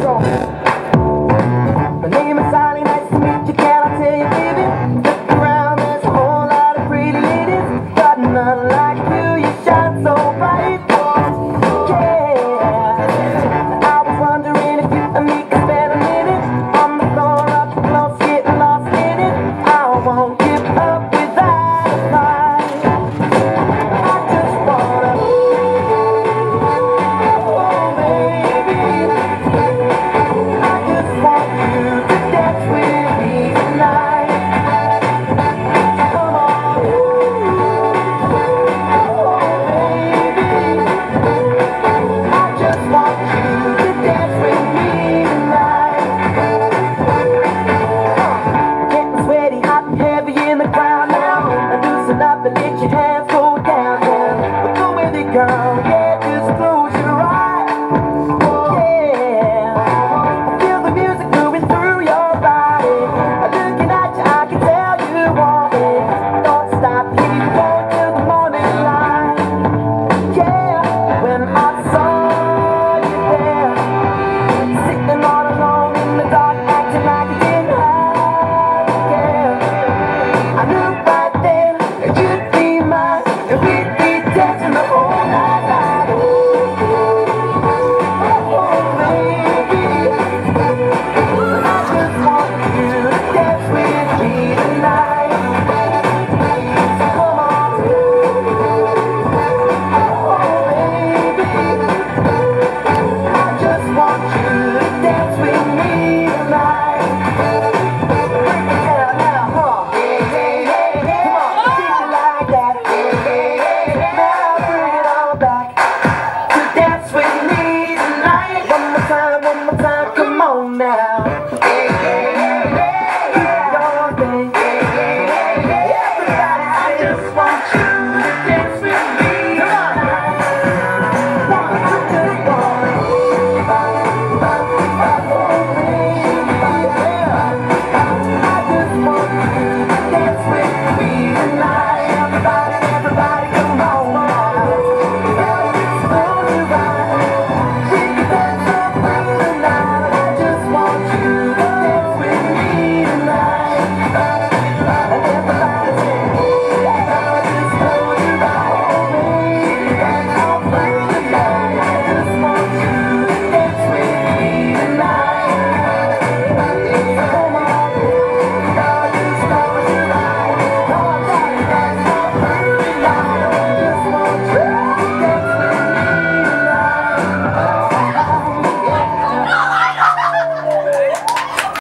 动。Thank you.